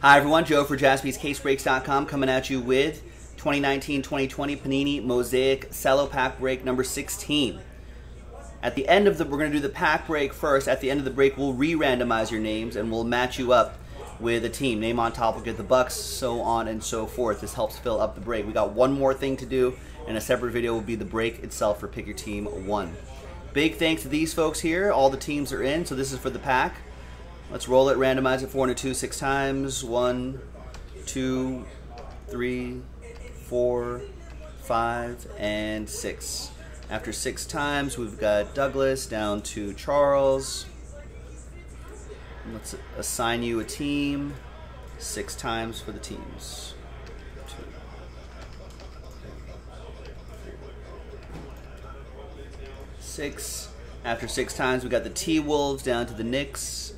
Hi, everyone. Joe for jaspyscasebreaks.com coming at you with 2019-2020 Panini Mosaic Cello Pack Break number 16. At the end of the, we're going to do the pack break first. At the end of the break, we'll re-randomize your names and we'll match you up with a team. Name on top will get the bucks, so on and so forth. This helps fill up the break. We got one more thing to do, and a separate video will be the break itself for Pick Your Team 1. Big thanks to these folks here. All the teams are in, so this is for the pack. Let's roll it, randomize it 4 and 2 six times. One, two, three, four, five, and six. After six times, we've got Douglas down to Charles. Let's assign you a team. Six times for the teams. Two. Six. After six times, we got the T Wolves down to the Knicks.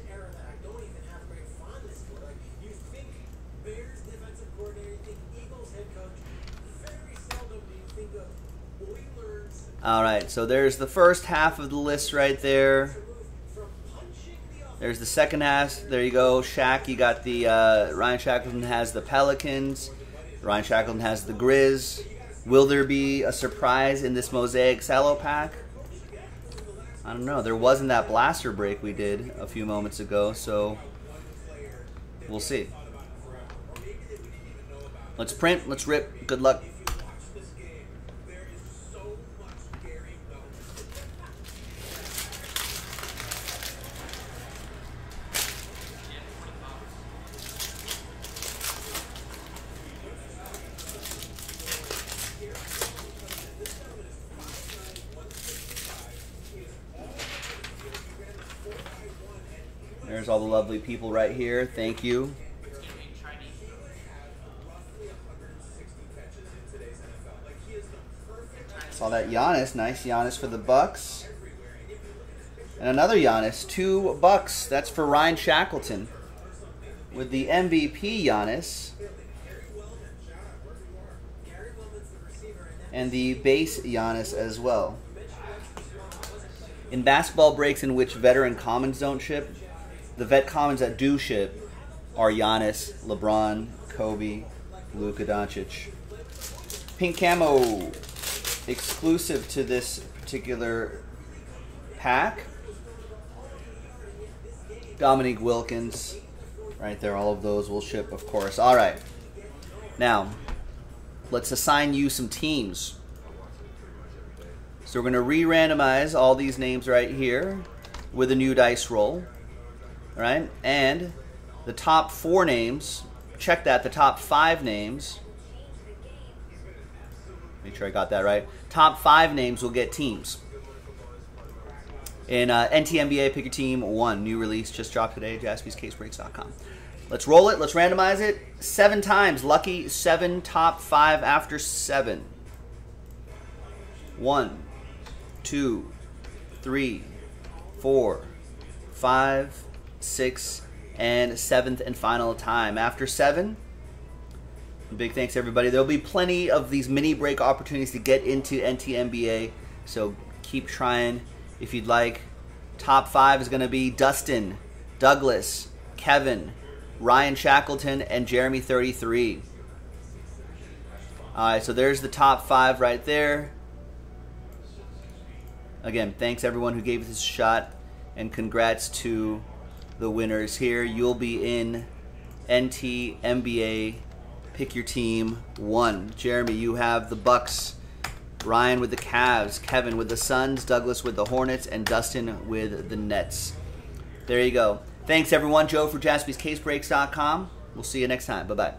All right, so there's the first half of the list right there. There's the second half. There you go. Shaq, you got the uh, Ryan Shackleton has the Pelicans. Ryan Shackleton has the Grizz. Will there be a surprise in this Mosaic Cello pack? I don't know. There wasn't that blaster break we did a few moments ago, so we'll see. Let's print. Let's rip. Good luck. There's all the lovely people right here. Thank you. Saw that Giannis. Nice Giannis for the Bucks. And another Giannis. Two bucks. That's for Ryan Shackleton. With the MVP Giannis. And the base Giannis as well. In basketball breaks in which veteran commons don't ship, the vet commons that do ship are Giannis, LeBron, Kobe, Luka Doncic. Pink camo, exclusive to this particular pack. Dominique Wilkins, right there. All of those will ship, of course. All right. Now, let's assign you some teams. So we're going to re-randomize all these names right here with a new dice roll right? And the top four names, check that, the top five names, make sure I got that right, top five names will get teams. In uh, NTNBA, pick your team one. New release just dropped today, jaspyscasebreaks.com. Let's roll it. Let's randomize it. Seven times. Lucky seven top five after seven. One, two, three, four, five, sixth, and seventh and final time. After seven, big thanks everybody. There'll be plenty of these mini break opportunities to get into NTNBA, so keep trying if you'd like. Top five is going to be Dustin, Douglas, Kevin, Ryan Shackleton, and Jeremy 33. All right, so there's the top five right there. Again, thanks everyone who gave this a shot, and congrats to the winners here. You'll be in NT NBA pick your team one. Jeremy, you have the Bucks. Ryan with the Cavs, Kevin with the Suns, Douglas with the Hornets, and Dustin with the Nets. There you go. Thanks everyone. Joe for jaspyscasebreaks.com. We'll see you next time. Bye bye.